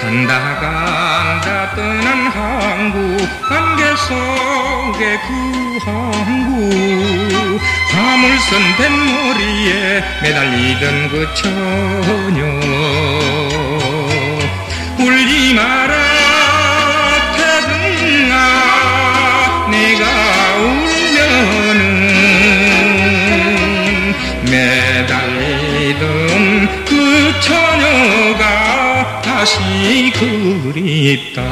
간다 간다 떠난 항구 안개 속의 그 항구. 화물선 뱃머리에 매달리던 그 처녀. 울지 마라 태등아. 내가 울면은 매달리던 그립다.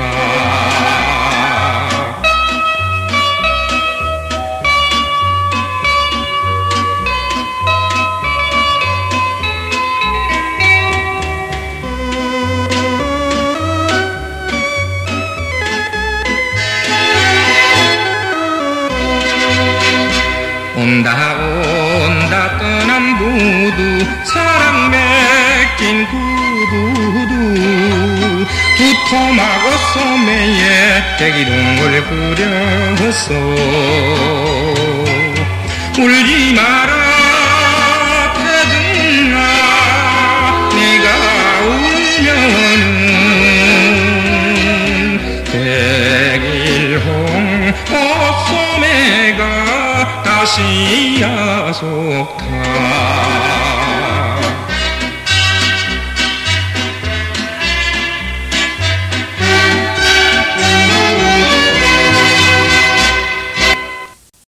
온다 온다 떠난 부두 사랑 맺긴 구두두 두터마고 소매에 대기둥을 그렸어 울지 마라 태등아 네가 울면은. 백일홍 옷소매가 다시 야속타